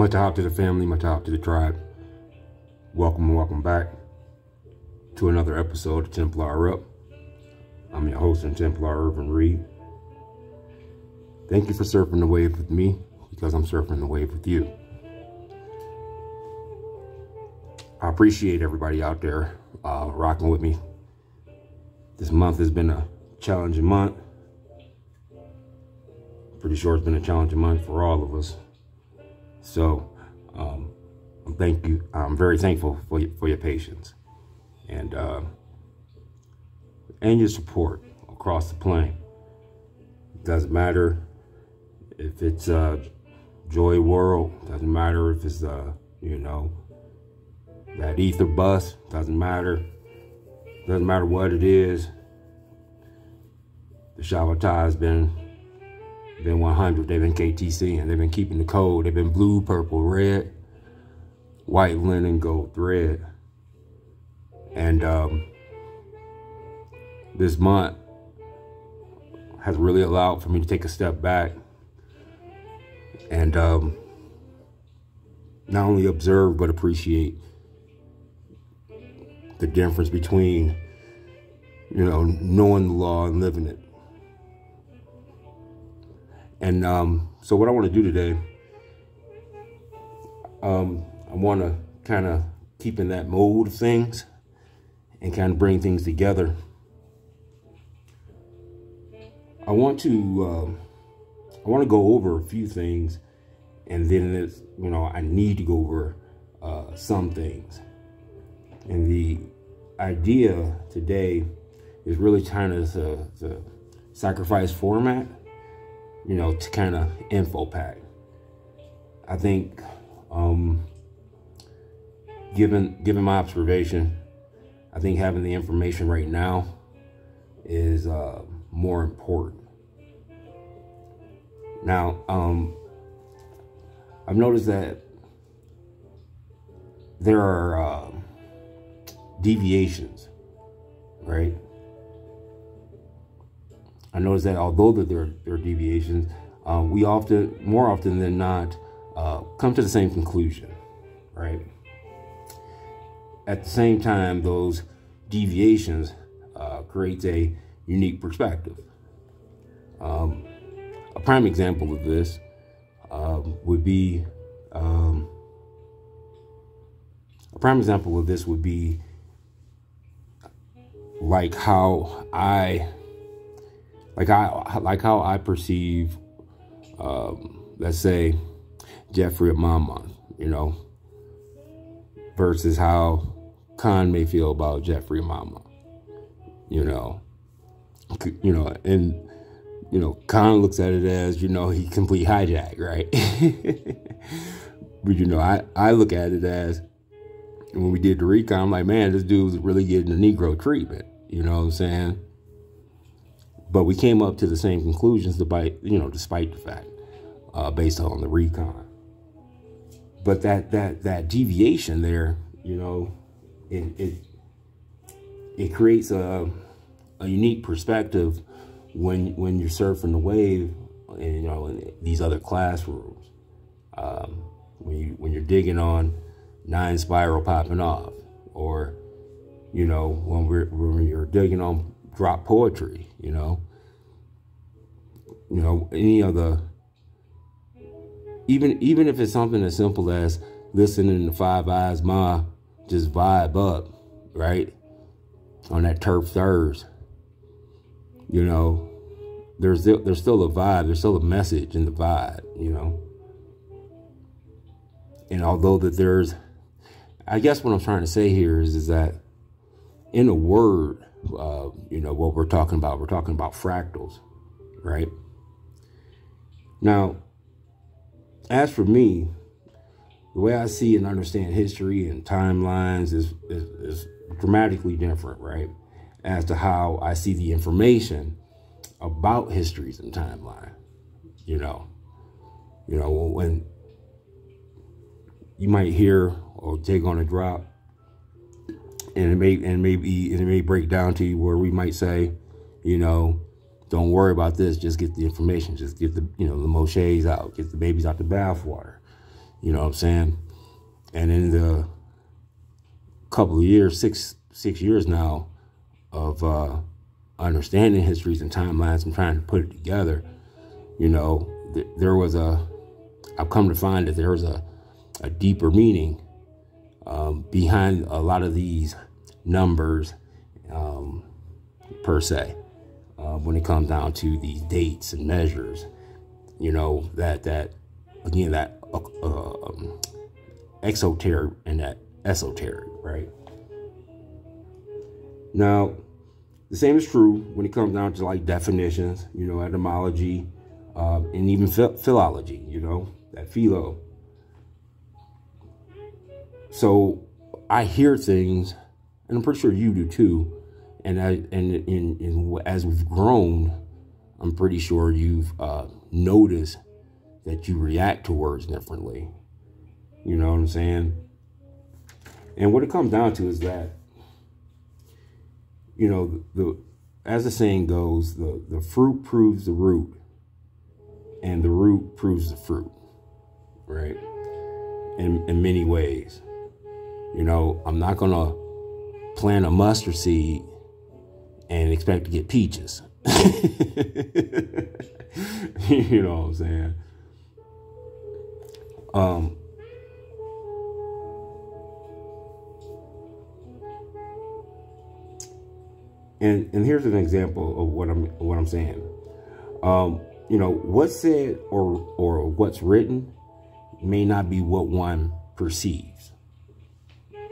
Much out to the family, much out to the tribe. Welcome and welcome back to another episode of Templar Up. I'm your host and Templar Irvin Reed. Thank you for surfing the wave with me because I'm surfing the wave with you. I appreciate everybody out there uh, rocking with me. This month has been a challenging month. Pretty sure it's been a challenging month for all of us. So, um, thank you. I'm very thankful for your, for your patience and uh, and your support across the plane. It Doesn't matter if it's uh, Joy World. Doesn't matter if it's uh, you know that ether bus. Doesn't matter. Doesn't matter what it is. The Shabbatai has been been 100. They've been KTC and they've been keeping the code. They've been blue, purple, red, white linen, gold thread. And um, this month has really allowed for me to take a step back and um, not only observe but appreciate the difference between, you know, knowing the law and living it. And um, so what I want to do today, um, I want to kind of keep in that mode of things and kind of bring things together. I want to, uh, I want to go over a few things and then it's, you know, I need to go over uh, some things. And the idea today is really trying to sacrifice format you know, to kind of info pack. I think, um, given given my observation, I think having the information right now is uh, more important. Now, um, I've noticed that there are uh, deviations, right? I noticed that although that there, there are deviations, uh, we often, more often than not, uh, come to the same conclusion, right? At the same time, those deviations uh, creates a unique perspective. Um, a prime example of this um, would be um, a prime example of this would be like how I like I like how I perceive, um, let's say, Jeffrey Amama, you know, versus how Khan may feel about Jeffrey Amama, you know, you know, and you know, Khan looks at it as you know he complete hijack, right? but you know, I I look at it as when we did the recon, I'm like, man, this dude's really getting the Negro treatment. You know what I'm saying? But we came up to the same conclusions despite, you know, despite the fact, uh, based on the recon. But that that that deviation there, you know, it it it creates a a unique perspective when when you're surfing the wave, and you know, in these other classrooms. Um, when you when you're digging on nine spiral popping off, or you know, when we're when you're digging on drop poetry, you know. You know, any of the even even if it's something as simple as listening to Five Eyes Ma just vibe up, right? On that turf Thurs. You know, there's there's still a vibe, there's still a message in the vibe, you know. And although that there's I guess what I'm trying to say here is, is that in a word, uh, you know, what we're talking about. We're talking about fractals, right? Now, as for me, the way I see and understand history and timelines is, is, is dramatically different, right? As to how I see the information about histories and timeline, you know. You know, when you might hear or take on a drop and it may and maybe it may break down to you where we might say, you know, don't worry about this. Just get the information. Just get the you know the mochets out. Get the babies out the bathwater. You know what I'm saying? And in the couple of years, six six years now, of uh, understanding histories and timelines and trying to put it together, you know, th there was a. I've come to find that there was a, a deeper meaning um, behind a lot of these numbers, um, per se, uh, when it comes down to these dates and measures. You know that that again that uh, um, exoteric and that esoteric, right? Now, the same is true when it comes down to like definitions, you know, etymology, uh, and even philology, you know, that philo. So I hear things, and I'm pretty sure you do too. And I, and in, in as we've grown, I'm pretty sure you've uh, noticed that you react to words differently. You know what I'm saying? And what it comes down to is that, you know, the as the saying goes, the, the fruit proves the root, and the root proves the fruit, right? In, in many ways. You know, I'm not to plant a mustard seed and expect to get peaches. you know what I'm saying? Um, and and here's an example of what I'm what I'm saying. Um, you know, what's said or or what's written may not be what one perceives.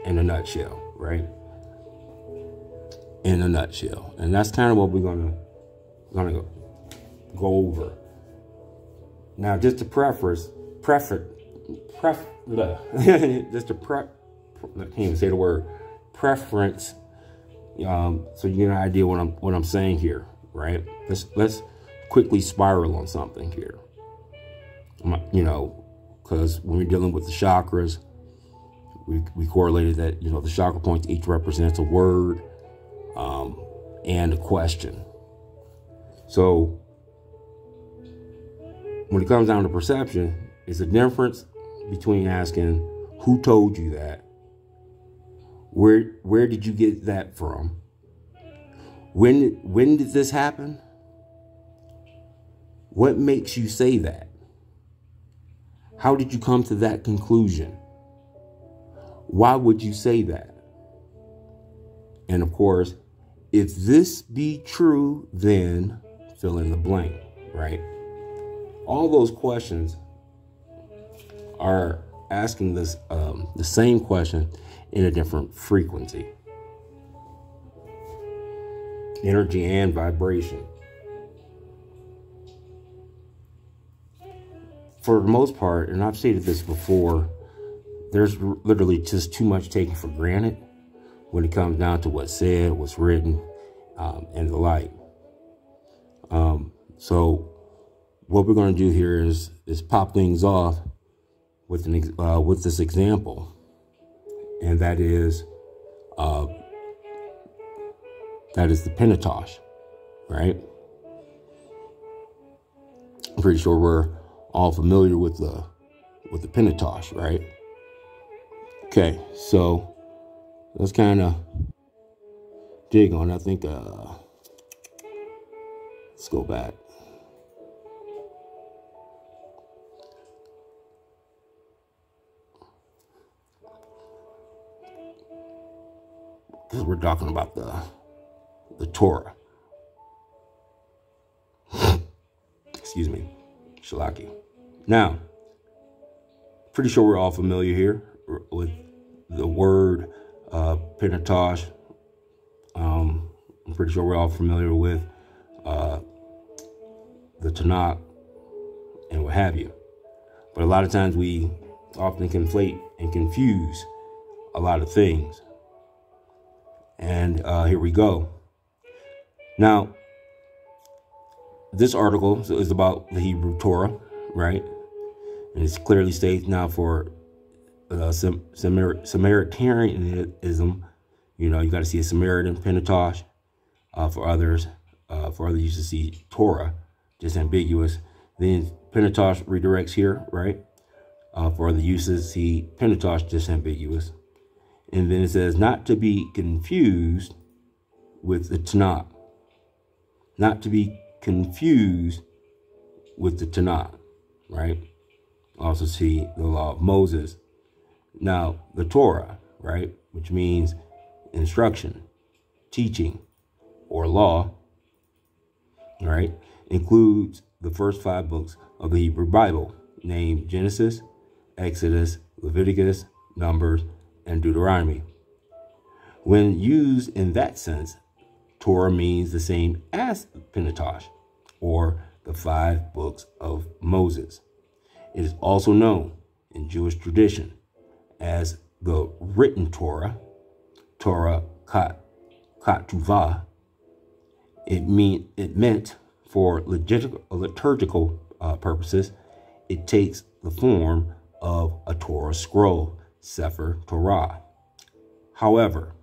In a nutshell, right? In a nutshell, and that's kind of what we're gonna gonna go, go over. Now, just to preface, preface pref just a prep I can't even say the word preference um, so you get an idea what I'm what I'm saying here right? Let's let's quickly spiral on something here. You know because when we're dealing with the chakras we, we correlated that you know the chakra points each represents a word um, and a question. So when it comes down to perception it's a difference between asking who told you that? Where where did you get that from? When when did this happen? What makes you say that? How did you come to that conclusion? Why would you say that and of course if this be true then fill in the blank right? All those questions are asking this um, the same question in a different frequency. Energy and vibration. For the most part and i've stated this before there's literally just too much taken for granted when it comes down to what's said what's written um, and the like um, so what we're going to do here is is pop things off with an uh, with this example, and that is uh, that is the Pentateuch, right? I'm pretty sure we're all familiar with the with the Pentateuch, right? Okay, so let's kind of dig on. I think uh, let's go back. because we're talking about the the Torah. Excuse me, Shalaki. Now, pretty sure we're all familiar here with the word uh, Pentateuch. Um, I'm pretty sure we're all familiar with uh, the Tanakh and what have you. But a lot of times we often conflate and confuse a lot of things. And uh, here we go. Now, this article is about the Hebrew Torah, right? And it clearly states now for uh, Sam Samar Samaritanism, you know, you got to see a Samaritan Pentateuch. Uh, for others, uh, for others, you should see Torah, just ambiguous. Then Pentateuch redirects here, right? uh, for the uses. See, Pentateuch just ambiguous. And then it says not to be confused with the Tanakh. Not to be confused with the Tanakh, right? Also see the law of Moses. Now, the Torah, right, which means instruction, teaching, or law, right, includes the first five books of the Hebrew Bible, named Genesis, Exodus, Leviticus, Numbers, and Deuteronomy. When used in that sense, Torah means the same as Pentateuch, or the five books of Moses. It is also known in Jewish tradition as the written Torah, Torah Ketuvah. It mean it meant for liturgical uh, purposes. It takes the form of a Torah scroll, Sefer Torah. However,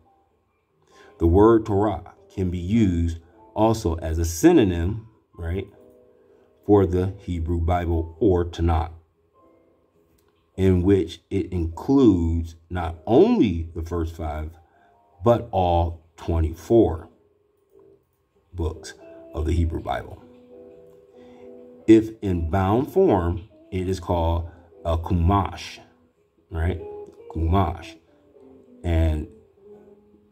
the word Torah can be used also as a synonym, right, for the Hebrew Bible or Tanakh, in which it includes not only the first five, but all 24 books of the Hebrew Bible. If in bound form, it is called a Chumash, right? Chumash. And,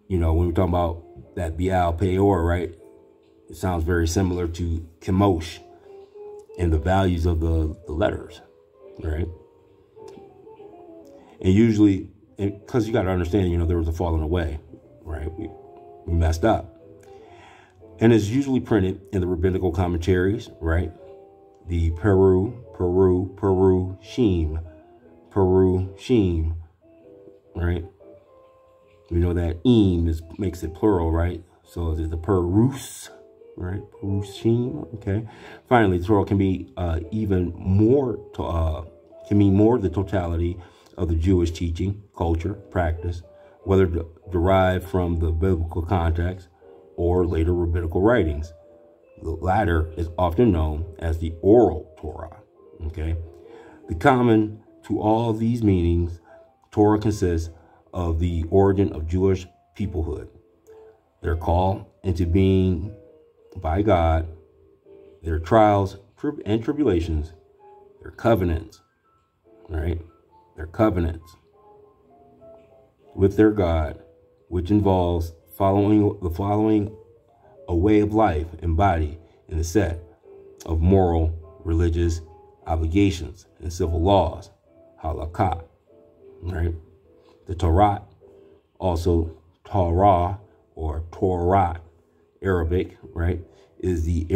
you know, when we're talking about that Baal Peor, right? It sounds very similar to Chemosh and the values of the, the letters, right? And usually, because you got to understand, you know, there was a falling away, right? We, we messed up. And it's usually printed in the rabbinical commentaries, right? The Peru, Peru, Peru, Sheem, Peru, Sheem, right? We know that eem is makes it plural, right? So it's the perus, right? Perushim, okay. Finally, the Torah can be uh, even more, to, uh, can mean more the totality of the Jewish teaching, culture, practice, whether derived from the biblical context or later rabbinical writings. The latter is often known as the oral Torah. Okay. The common to all these meanings, Torah consists of the origin of Jewish peoplehood, their call into being by God, their trials and tribulations, their covenants, right? Their covenants with their God, which involves following the following a way of life embodied in the set of moral, religious obligations and civil laws, halakha, right? The Torah, also Torah or Torah, Arabic, right, is the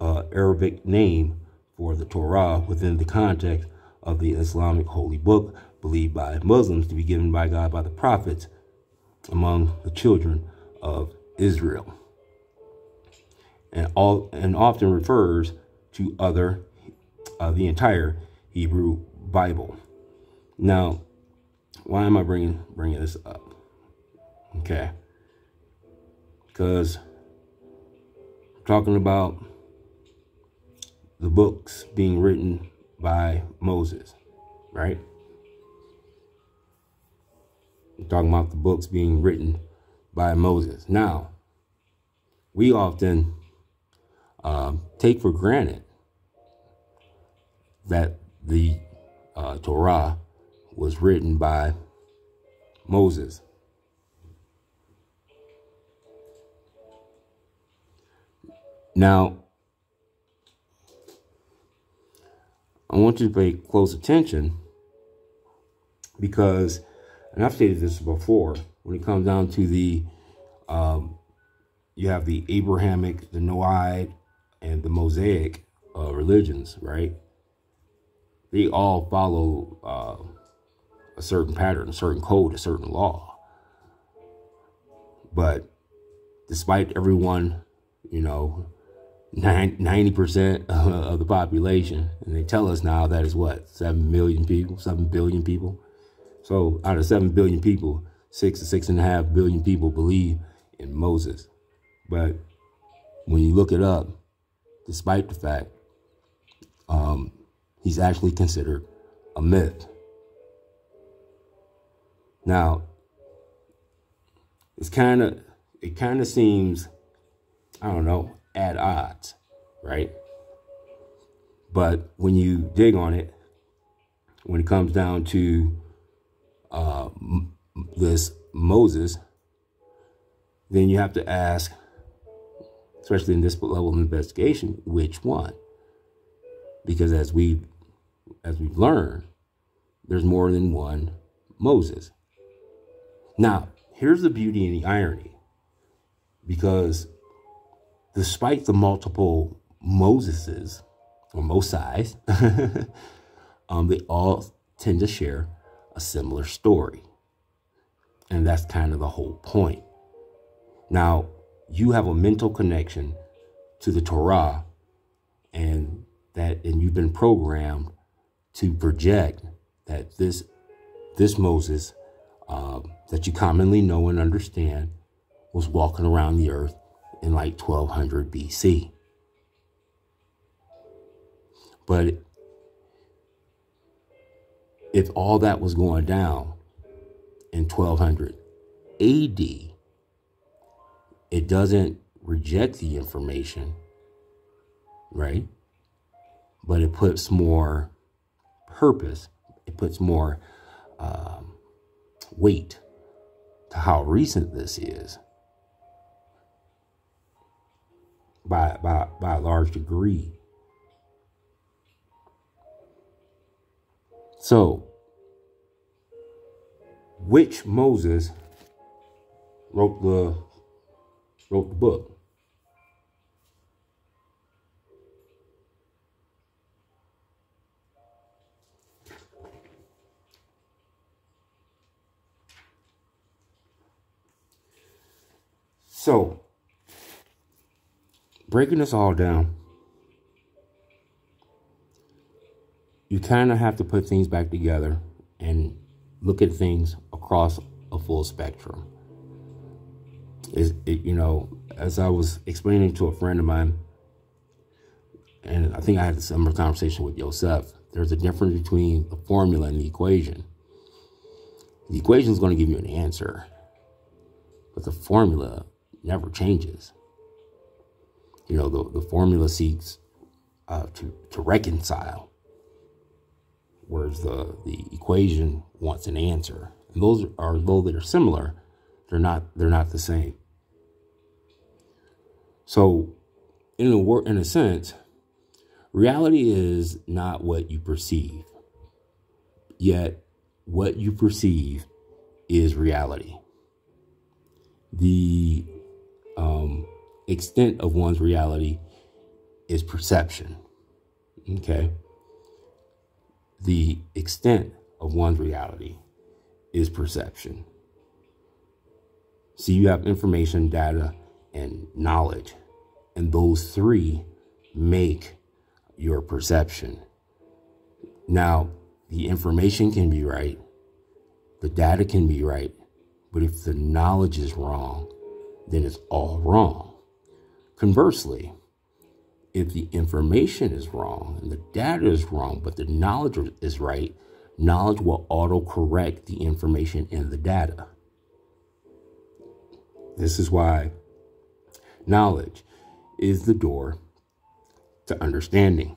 uh, Arabic name for the Torah within the context of the Islamic holy book believed by Muslims to be given by God by the prophets among the children of Israel. And all and often refers to other uh, the entire Hebrew Bible. Now, why am I bringing bringing this up? Okay, because talking about the books being written by Moses, right? Talking about the books being written by Moses. Now, we often uh, take for granted that the uh, Torah was written by Moses. Now, want you to pay close attention because, and I've stated this before, when it comes down to the, um, you have the Abrahamic, the Noahide, and the Mosaic uh, religions, right? They all follow uh, a certain pattern, a certain code, a certain law. But despite everyone, you know, 90% of the population, and they tell us now that is what, 7 million people, 7 billion people. So out of 7 billion people, six to six and a half billion people believe in Moses. But when you look it up, despite the fact um, he's actually considered a myth, Now, it's kind of, it kind of seems, I don't know, at odds, right? But when you dig on it, when it comes down to uh, this Moses, then you have to ask, especially in this level of investigation, which one? Because as we as we've learned, there's more than one Moses. Now, here's the beauty and the irony. Because despite the multiple Moseses or Mosai's, um, they all tend to share a similar story. And that's kind of the whole point. Now, you have a mental connection to the Torah and that and you've been programmed to project that this this Moses uh, that you commonly know and understand was walking around the earth in like 1200 BC. But if all that was going down in 1200 AD, it doesn't reject the information, right? But it puts more purpose, it puts more um, weight to how recent this is by, by, by a large degree. So, which Moses wrote the wrote the book? So, breaking this all down, you kind of have to put things back together and look at things across a full spectrum. Is it, you know, as I was explaining to a friend of mine, and I think I had a similar conversation with Yosef, there's a difference between the formula and the equation. The equation is going to give you an answer, but the formula never changes. You know, the, the formula seeks uh, to, to reconcile, whereas the, the equation wants an answer. And those are, though they're similar, they're not, they're not the same. So, in a, in a sense, reality is not what you perceive, yet what you perceive is reality. The um, extent of one's reality is perception. Okay. The extent of one's reality is perception. So you have information, data, and knowledge. And those three make your perception. Now, the information can be right, the data can be right, but if the knowledge is wrong, then it's all wrong. Conversely, if the information is wrong and the data is wrong, but the knowledge is right, knowledge will auto-correct the information in the data. This is why knowledge is the door to understanding.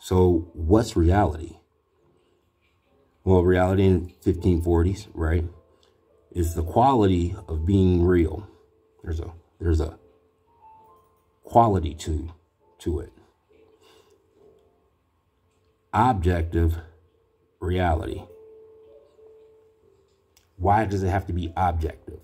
So what's reality? Well, reality in 1540s, right? is the quality of being real. There's a there's a quality to to it. Objective reality. Why does it have to be objective?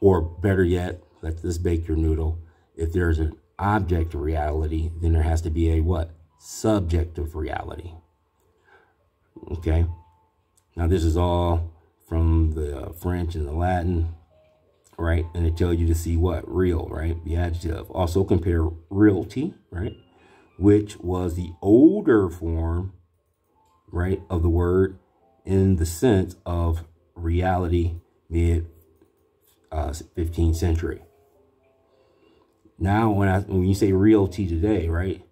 Or better yet, let's this bake your noodle. If there's an object reality, then there has to be a what? Subjective reality. Okay? Now, this is all from the French and the Latin, right? And it tells you to see what? Real, right? The adjective. Also compare realty, right? Which was the older form, right, of the word in the sense of reality mid uh, 15th century. Now, when I when you say realty today, right?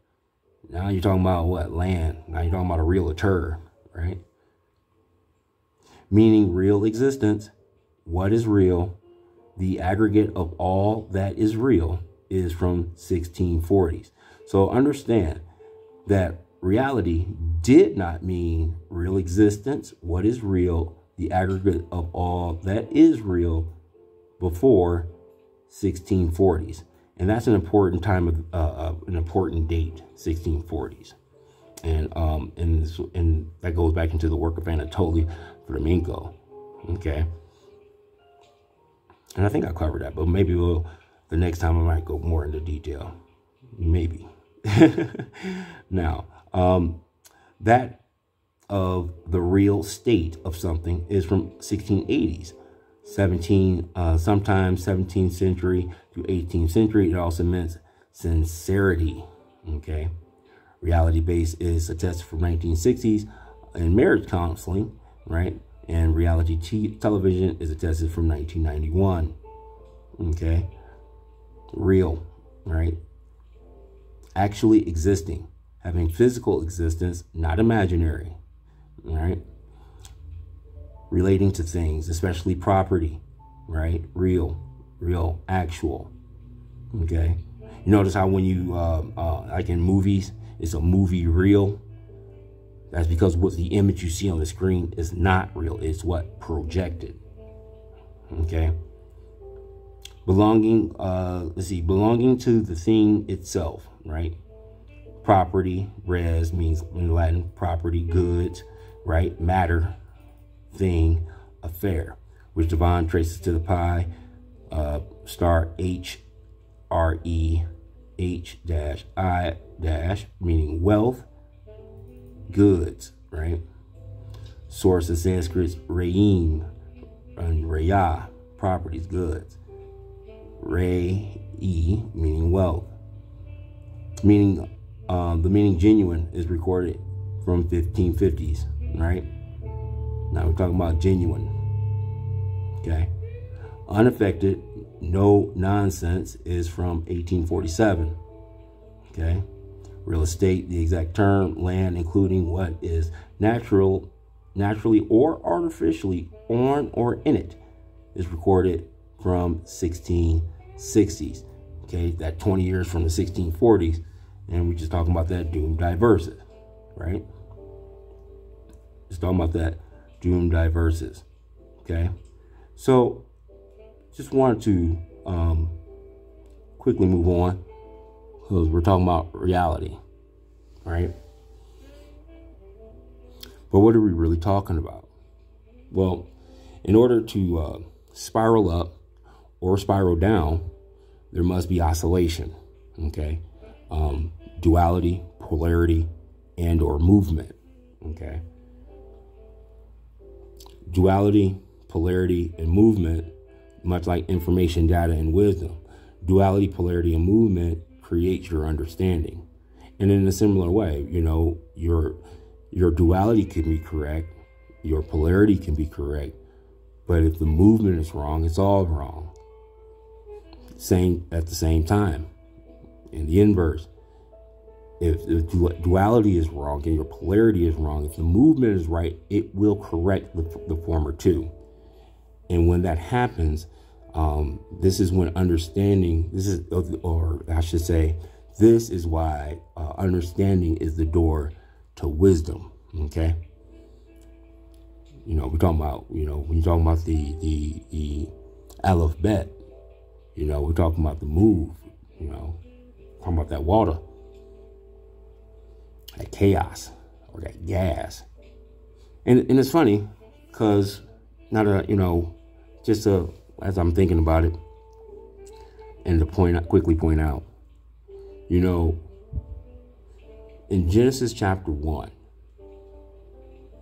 Now you're talking about what? Land. Now you're talking about a realtor, right? meaning real existence. What is real? The aggregate of all that is real is from 1640s. So understand that reality did not mean real existence. What is real? The aggregate of all that is real before 1640s. And that's an important time of uh, uh, an important date, 1640s. And um and and that goes back into the work of Anatoly Fomenko. Okay. And I think I covered that, but maybe we'll the next time I might go more into detail. Maybe. now, um, that of the real state of something is from 1680s. 17, uh, sometimes 17th century to 18th century. It also meant sincerity. Okay. Reality base is attested from 1960s in marriage counseling, right? And reality television is attested from 1991. Okay. Real, right? Actually existing, having physical existence, not imaginary, right? relating to things, especially property, right? Real, real, actual. Okay. You notice how when you, uh, uh, like in movies, it's a movie real. That's because what the image you see on the screen is not real. It's what projected. Okay. Belonging, uh, let's see, belonging to the thing itself, right? Property, res means in Latin, property, goods, right? Matter, thing, affair, which de Vaan traces to the pi uh, star H R E H dash I dash, meaning wealth, goods, right? Source of Sanskrit, Rayim and Raya, properties, goods. Ray, E, meaning wealth. Meaning, um, the meaning genuine is recorded from 1550s, right? Now we're talking about genuine. Okay. Unaffected, no nonsense is from 1847. Okay. Real estate, the exact term, land, including what is natural, naturally or artificially on or in it, is recorded from 1660s. Okay, that 20 years from the 1640s. And we're just talking about that Dum Diversas, right? Just talking about that Dum Diversas. Okay, so just wanted to um, quickly move on because we're talking about reality, right? But what are we really talking about? Well, in order to uh, spiral up or spiral down, there must be oscillation, okay? Um, duality, polarity, and or movement, okay? Duality, polarity, and movement, much like information, data, and wisdom. Duality, polarity, and movement creates your understanding. And in a similar way, you know, your your duality can be correct, your polarity can be correct, but if the movement is wrong, it's all wrong. Same at the same time. In the inverse, if the duality is wrong and your polarity is wrong, if the movement is right, it will correct the, the former two. And when that happens, um, this is when understanding, this is, or I should say, this is why uh, understanding is the door to wisdom. Okay. You know, we're talking about, you know, when you're talking about the, the, the alphabet, you know, we're talking about the move, you know, talking about that water that chaos or that gas. And, and it's funny because not a, you know, just a, as I'm thinking about it and to point quickly point out, you know, in Genesis chapter one,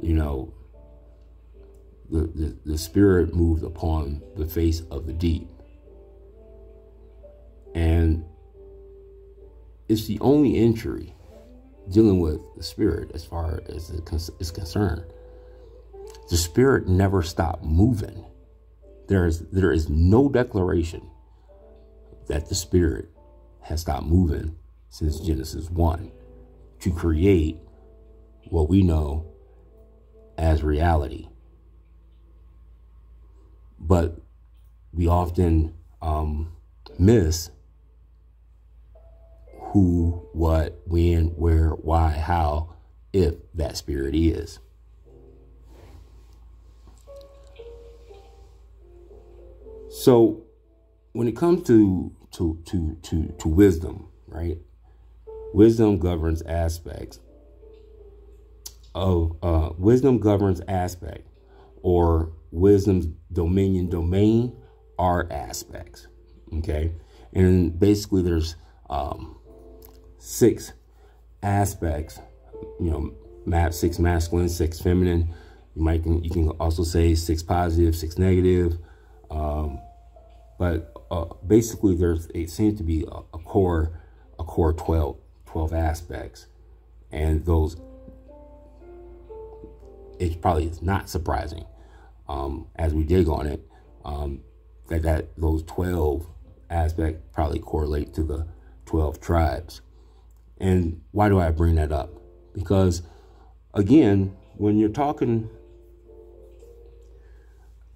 you know, the, the, the spirit moved upon the face of the deep. And it's the only entry dealing with the spirit as far as it is concerned. The spirit never stopped moving. There is there is no declaration that the spirit has stopped moving since Genesis 1 to create what we know as reality. but we often um, miss who, what, when, where, why, how, if that spirit is. So when it comes to to to to to wisdom, right? Wisdom governs aspects of uh, wisdom governs aspect or wisdom's dominion domain are aspects. Okay, and basically there's um, six aspects. You know, map six masculine, six feminine. You might can, you can also say six positive, six negative. Um, but uh, basically, there's it seems to be a, a, core a core 12, 12 aspects, and those it probably is not surprising um, as we dig on it um, that that those 12 aspects probably correlate to the 12 tribes. And why do I bring that up? Because again, when you're talking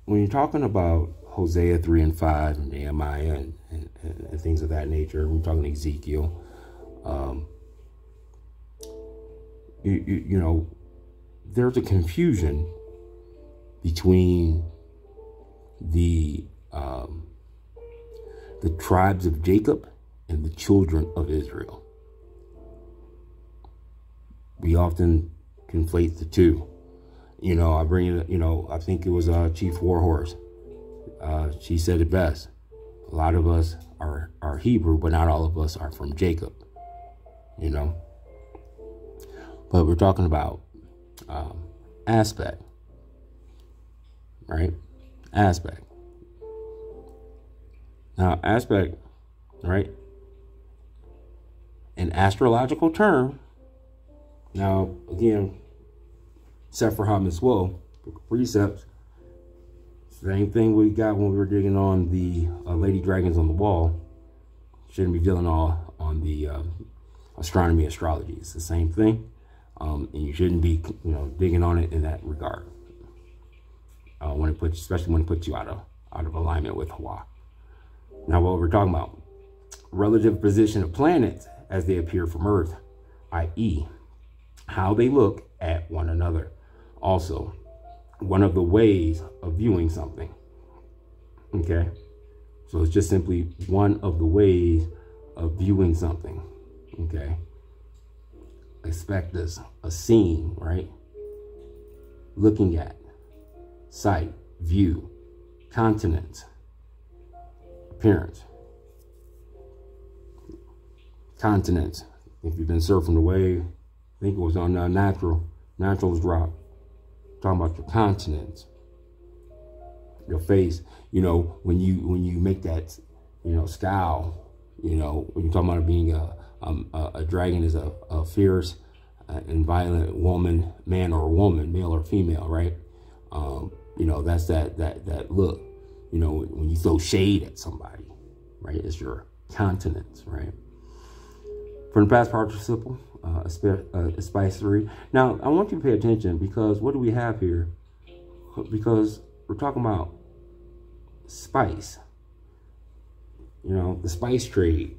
when you're talking about Hosea 3 and 5 and Nehemiah and, and, and things of that nature. We're talking Ezekiel. Um, you, you, you know, there's a confusion between the um, the tribes of Jacob and the children of Israel. We often conflate the two. You know, I bring you know, I think it was uh, Chief Warhorse uh, she said it best. A lot of us are, are Hebrew, but not all of us are from Jacob, you know. But we're talking about um, aspect, right? Aspect. Now, aspect, right? An astrological term. Now, again, Sefer HaMitzvot, precepts, same thing we got when we were digging on the uh, Lady Dragons on the Wall. Shouldn't be dealing all on the uh, astronomy, astrology. It's the same thing. Um, and you shouldn't be, you know, digging on it in that regard. Uh, when it puts, especially when it puts you out of out of alignment with Hawa. Now, what we're talking about, relative position of planets as they appear from Earth, i.e., how they look at one another. Also, one of the ways of viewing something. Okay? So it's just simply one of the ways of viewing something. Okay? Expect this a scene, right? Looking at, sight, view, continent, appearance, continent. If you've been surfing the wave, I think it was on uh, Natural, Natural's drop talking about your continents, your face. You know, when you when you make that, you know, scowl. You know, when you're talking about being a um, a, a, dragon is a, a fierce uh, and violent woman, man or woman, male or female, right? Um, you know, that's that that that look. You know, when you throw shade at somebody, right? It's your continents, right? From the past participle, uh, aspicere. Now, I want you to pay attention because what do we have here? Because we're talking about spice. You know, the spice trade.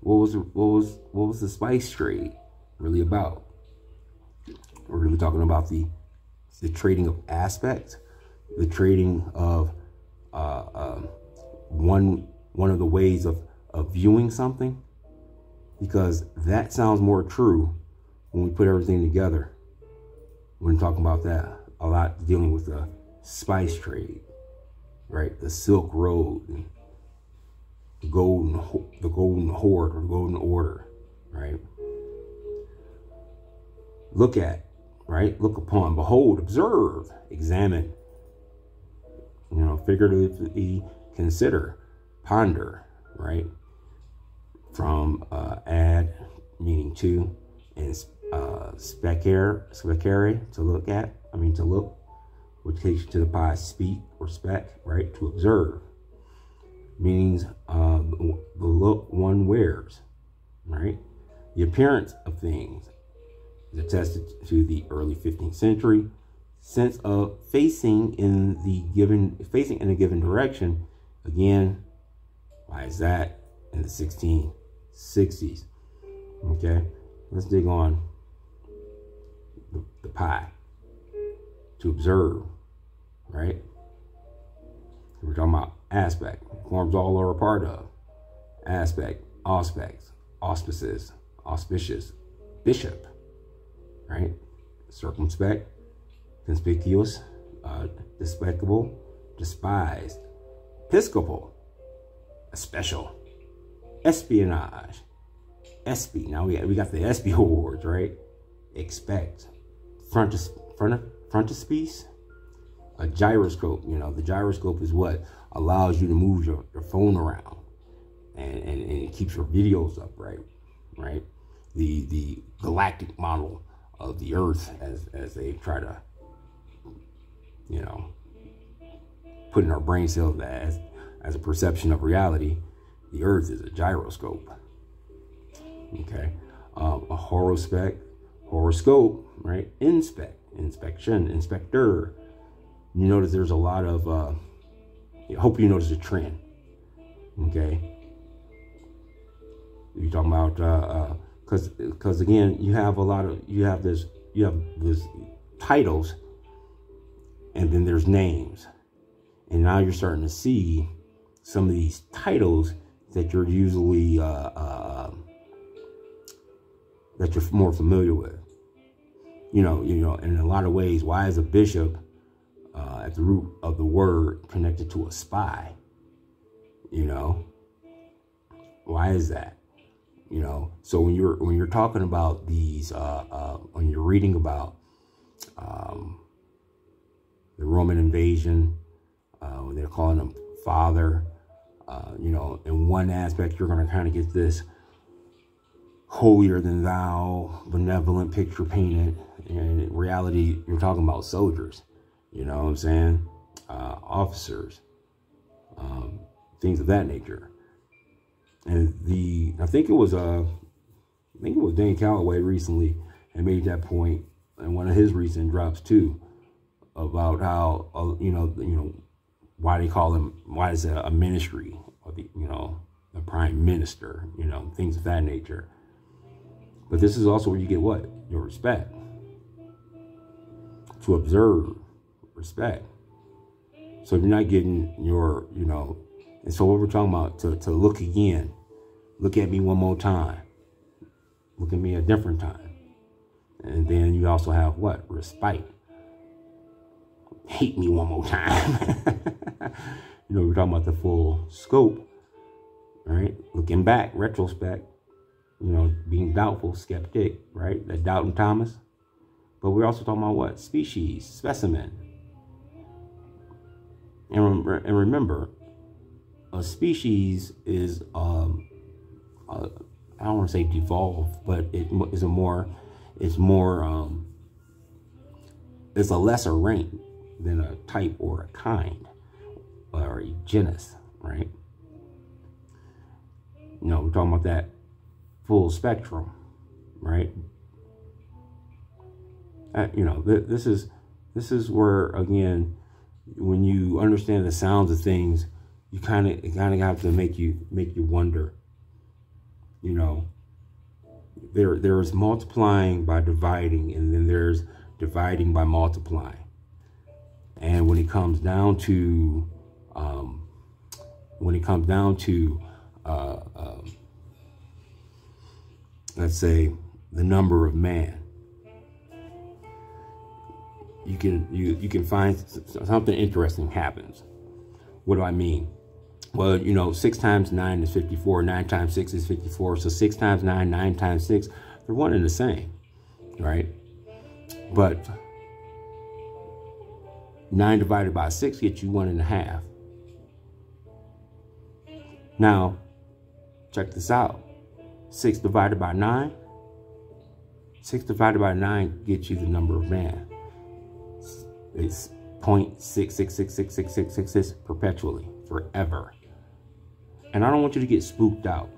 What was what was what was the spice trade really about? We're really talking about the the trading of aspects, the trading of uh, uh, one one of the ways of of viewing something because that sounds more true when we put everything together. When talking about that, a lot dealing with the spice trade, right? The Silk Road, the golden, the golden horde or golden order, right? Look at, right? Look upon, behold, observe, examine, you know, figuratively consider, ponder, right? From uh, ad, meaning to, and uh, specere, to look at, I mean to look, which takes you to the past speak or spec, right, to observe. Meanings uh, the look one wears, right? The appearance of things is attested to the early 15th century, sense of facing in the given facing in a given direction. Again, why is that in the 1660s? Okay, let's dig on the, pie to observe, right? We're talking about aspect, forms all are a part of, aspect, aspects, auspices, auspicious, bishop, right? Circumspect, conspicuous, uh, despicable, despised, episcopal, special, espionage, ESPY. Now we, we got the ESPY awards, right? Expect, frontis, front, frontispiece, a gyroscope. You know, the gyroscope is what allows you to move your, your phone around and, and, and it keeps your videos up, right? Right? The the galactic model of the earth as as they try to you know put in our brain cells as as a perception of reality, the earth is a gyroscope. Okay. Um, a horospec, horoscope, right? Inspect, inspection, inspector. You notice there's a lot of uh, I hope you notice a trend. Okay. You're talking about uh, because uh, because again you have a lot of you have this you have this titles and then there's names and now you're starting to see some of these titles that you're usually uh, uh, that you're more familiar with you know you know in a lot of ways why is a bishop uh, at the root of the word connected to a spy. You know, why is that? You know, so when you're when you're talking about these, uh, uh, when you're reading about um, the Roman invasion, uh, when they're calling them father, uh, you know, in one aspect, you're going to kind of get this holier than thou, benevolent picture painted. And in reality, you're talking about soldiers you know what I'm saying? Uh, officers, um, things of that nature. And the, I think it was, uh, I think it was Dan Calloway recently and made that point in one of his recent drops too, about how, uh, you know, you know, why do they call him, why is it a ministry or the, you know, the prime minister, you know, things of that nature. But this is also where you get what? Your respect. To observe respect. So if you're not getting your, you know, and so what we're talking about, to, to look again, look at me one more time, look at me a different time. And then you also have what? Respite. Hate me one more time. you know, we're talking about the full scope, right? Looking back, retrospect, you know, being doubtful, skeptic, right? That doubting Thomas. But we're also talking about what? Species, specimen, and, and remember, a species is, um, uh, I don't want to say devolved, but it is a more, it's more, um, it's a lesser rank than a type or a kind or a genus, right? You know, we're talking about that full spectrum, right? Uh, you know, th this is this is where again when you understand the sounds of things, you kind of kind of have to make you make you wonder. You know, there there is multiplying by dividing, and then there's dividing by multiplying. And when it comes down to um, when it comes down to uh, uh, let's say the number of man you can you you can find something interesting happens. What do I mean? Well, you know, six times nine is 54, nine times six is 54. So six times nine, nine times six, they're one and the same, right? But nine divided by six gets you one and a half. Now, check this out. Six divided by nine, six divided by nine gets you the number of man. It's 0.6666666 perpetually, forever. And I don't want you to get spooked out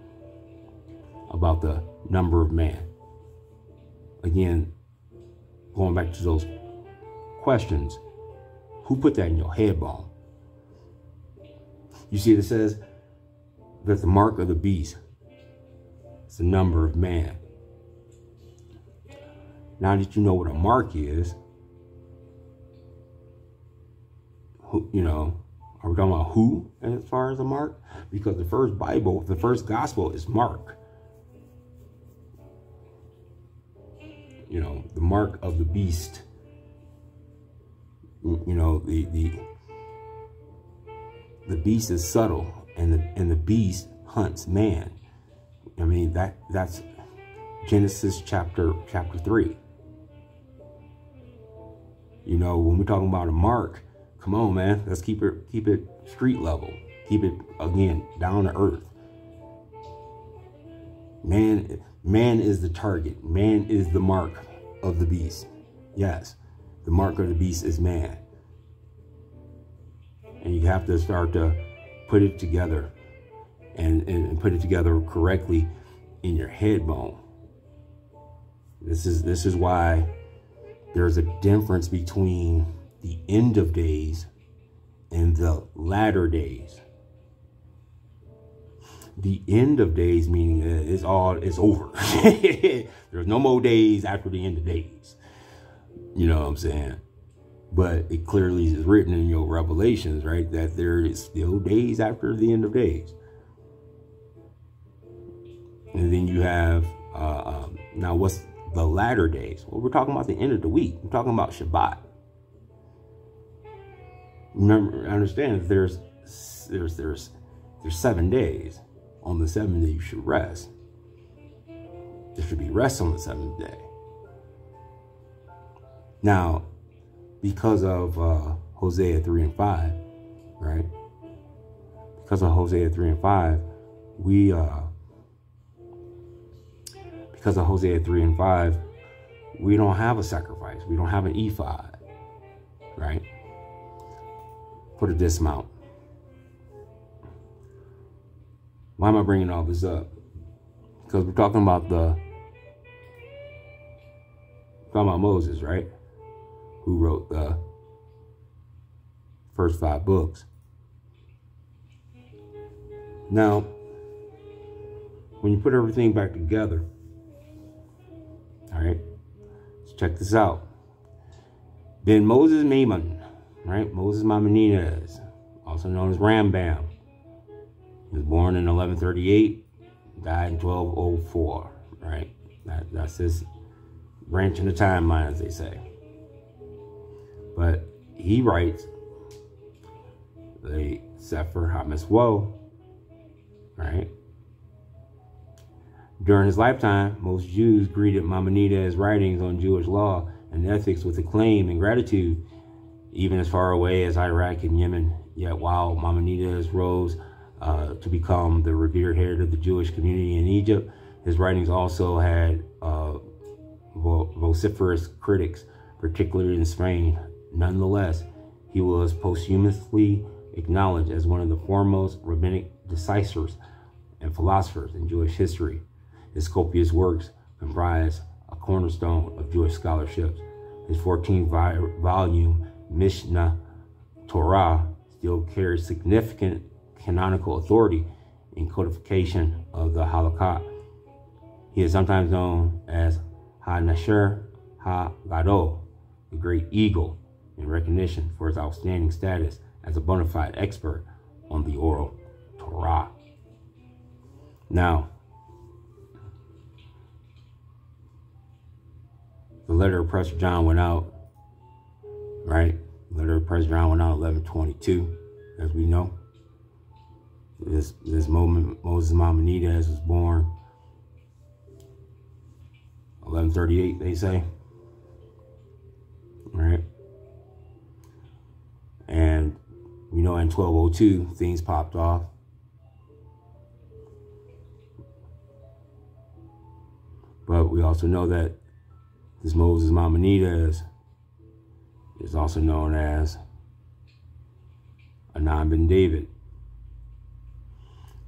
about the number of man. Again, going back to those questions. Who put that in your head bone? You see, it says that the mark of the beast is the number of man. Now that you know what a mark is, who, you know, are we talking about who as far as a mark? Because the first Bible, the first gospel is Mark. You know, the mark of the beast. You know, the the the beast is subtle and the and the beast hunts man. I mean that that's Genesis chapter chapter three. You know, when we're talking about a mark, come on, man, let's keep it keep it street level. Keep it again down to earth. Man, man is the target. Man is the mark of the beast. Yes, the mark of the beast is man. And you have to start to put it together and, and put it together correctly in your head bone. This is this is why there's a difference between the end of days and the latter days. The end of days meaning it's all it's over. There's no more days after the end of days. You know what I'm saying? But it clearly is written in your revelations, right? That there is still days after the end of days. And then you have uh, um, now what's the latter days. Well, we're talking about the end of the week. We're talking about Shabbat. Remember, understand there's there's there's there's seven days. On the seventh day, you should rest. There should be rest on the seventh day. Now, because of uh, Hosea 3 and 5, right? Because of Hosea 3 and 5, we uh, because of Hosea 3 and 5, we don't have a sacrifice. We don't have an ephod, right? For the dismount. Why am I bringing all this up? Because we're talking about the, talking about Moses, right? Who wrote the first five books. Now, when you put everything back together, all right. Let's check this out. Then Moses Maimon, right? Moses Maimonides, also known as Rambam. He was born in 1138, died in 1204, right? That, that's his branch in the timeline, as they say. But he writes the Sefer HaMitzvot, right? During his lifetime, most Jews greeted Maimonides' writings on Jewish law and ethics with acclaim and gratitude, even as far away as Iraq and Yemen. Yet while Maimonides rose uh, to become the revered head of the Jewish community in Egypt, his writings also had uh, vociferous critics, particularly in Spain. Nonetheless, he was posthumously acknowledged as one of the foremost rabbinic decisors and philosophers in Jewish history. His copious works comprise a cornerstone of Jewish scholarship. His 14 volume Mishneh Torah still carries significant canonical authority in codification of the Halakha. He is sometimes known as Ha-Nesher Ha-Gadol, the great eagle, in recognition for his outstanding status as a bona fide expert on the oral Torah. Now, the letter of Prester John went out, right? The letter of Prester John went out 1122, as we know. This this moment, Moses Maimonides was born 1138, they say. Right? And you know, in 1202, things popped off. But we also know that this Moses Maimonides is also known as Anan ben David.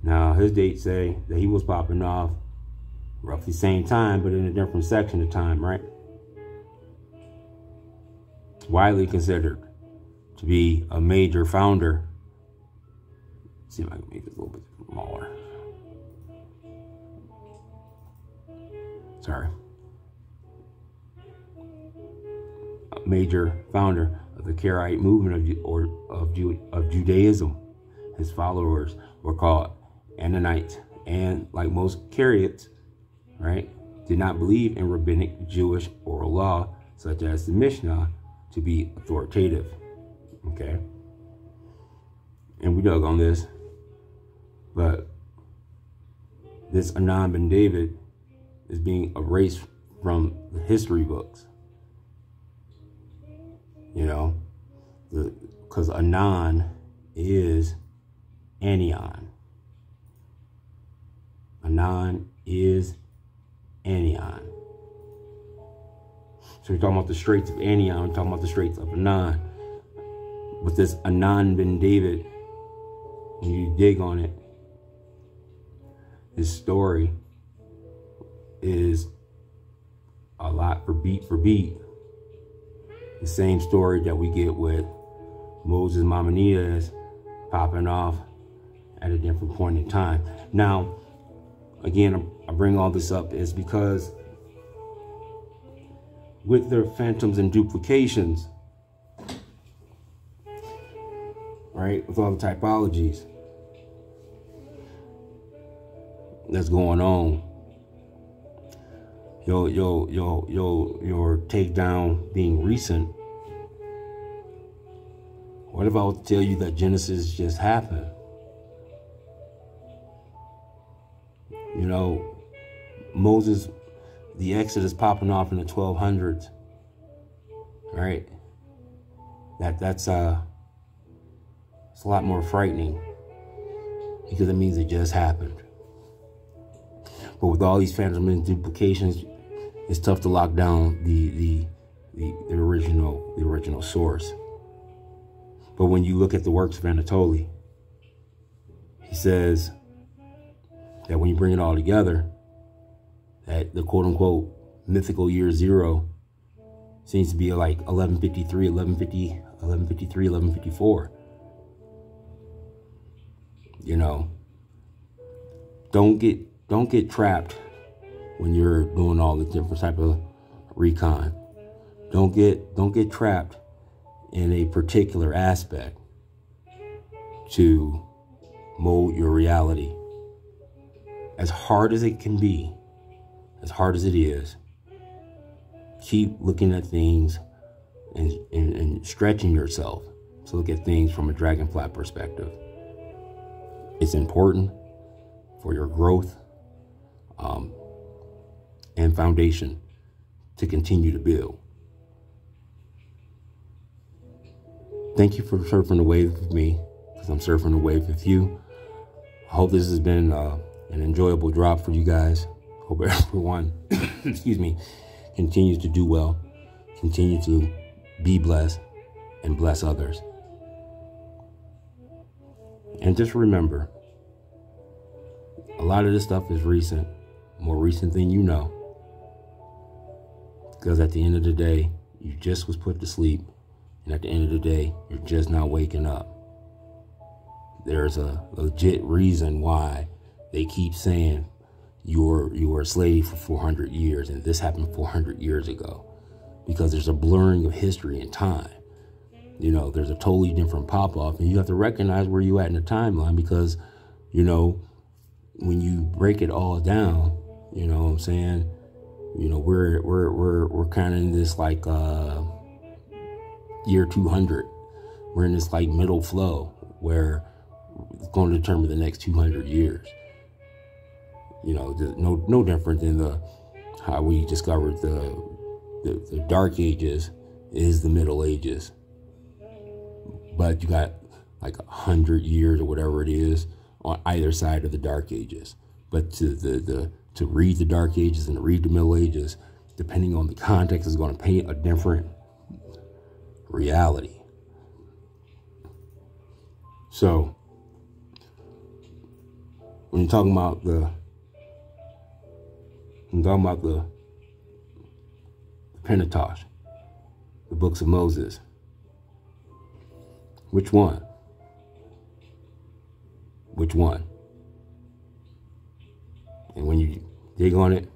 Now, his dates say that he was popping off roughly the same time, but in a different section of time, right? widely considered to be a major founder. Let's see if I can make this a little bit smaller. Sorry. A major founder of the Karaite movement of, or, of, of Judaism. His followers were called Ananites. And like most Karaites, right, did not believe in rabbinic Jewish oral law, such as the Mishnah, to be authoritative. Okay? And we dug on this. But this Anan ben David is being erased from the history books. You know, because Anan is Anian. Anan is Anian. So we're talking about the Straits of Anian, we're talking about the Straits of Anan. With this Anan bin David, when you dig on it, his story is a lot for beat for beat. The same story that we get with Moses Maimonides popping off at a different point in time. Now, again, I bring all this up is because with their phantoms and duplications, right? With all the typologies that's going on. Your your your your your takedown being recent. What if I was to tell you that Genesis just happened? You know, Moses the Exodus popping off in the 1200s, right? That that's uh, it's a lot more frightening because it means it just happened. But with all these phantom duplications, it's tough to lock down the the the, the original the original source. But when you look at the works of Anatoly, he says that when you bring it all together, that the quote unquote mythical year zero seems to be like 1153, 1150, 1153, 1154. You know, don't get don't get trapped when you're doing all the different type of recon. Don't get don't get trapped in a particular aspect to mold your reality. As hard as it can be, as hard as it is, keep looking at things and, and, and stretching yourself to look at things from a dragonfly perspective. It's important for your growth um, and foundation to continue to build. Thank you for surfing the wave with me because I'm surfing the wave with you. I hope this has been uh, an enjoyable drop for you guys. Hope everyone, excuse me, continues to do well, continue to be blessed, and bless others. And just remember, a lot of this stuff is recent, more recent than you know. Because at the end of the day, you just was put to sleep, and at the end of the day, you're just not waking up. There's a legit reason why they keep saying you were you were a slave for 400 years and this happened 400 years ago because there's a blurring of history and time you know there's a totally different pop-off and you have to recognize where you at in the timeline because you know when you break it all down you know what i'm saying? You know we're we're we're, we're kind of in this like uh year 200 we're in this like middle flow where it's going to determine the next 200 years. You know, no no different than the how we discovered the, the the Dark Ages is the Middle Ages. But you got like a hundred years or whatever it is on either side of the Dark Ages. But to the, the to read the Dark Ages and to read the Middle Ages, depending on the context, is going to paint a different reality. So when you're talking about the I'm talking about the Pentateuch. the books of Moses? Which one? Which one? And when you dig on it,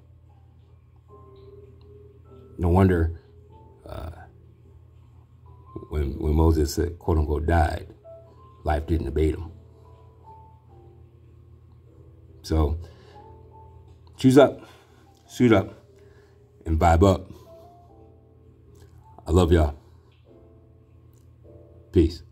no wonder uh, when when Moses said, quote unquote died, life didn't abate him. So choose up, suit up, and vibe up. I love y'all. Peace.